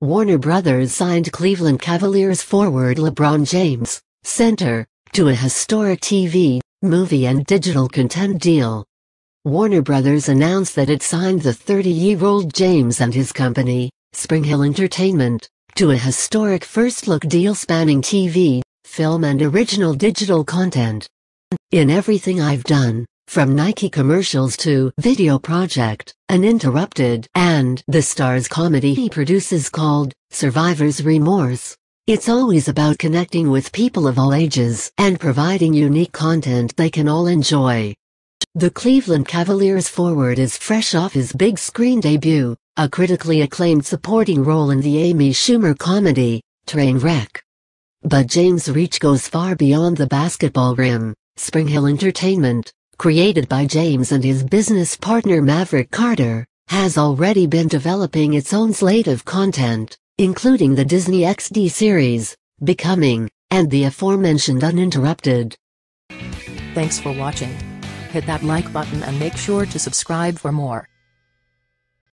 Warner Brothers signed Cleveland Cavaliers forward LeBron James, center, to a historic TV, movie and digital content deal. Warner Brothers announced that it signed the 30-year-old James and his company, SpringHill Entertainment, to a historic first-look deal spanning TV, film and original digital content. In everything I've done, from Nike commercials to Video Project, Uninterrupted, and the Starz comedy he produces called Survivor's Remorse. It's always about connecting with people of all ages and providing unique content they can all enjoy. The Cleveland Cavaliers forward is fresh off his big screen debut, a critically acclaimed supporting role in the Amy Schumer comedy, Trainwreck. But James' reach goes far beyond the basketball rim. SpringHill Entertainment, created by James and his business partner Maverick Carter, has already been developing its own slate of content, including the Disney XD series, Becoming, and the aforementioned Uninterrupted. Thanks for watching. Hit that like button and make sure to subscribe for more.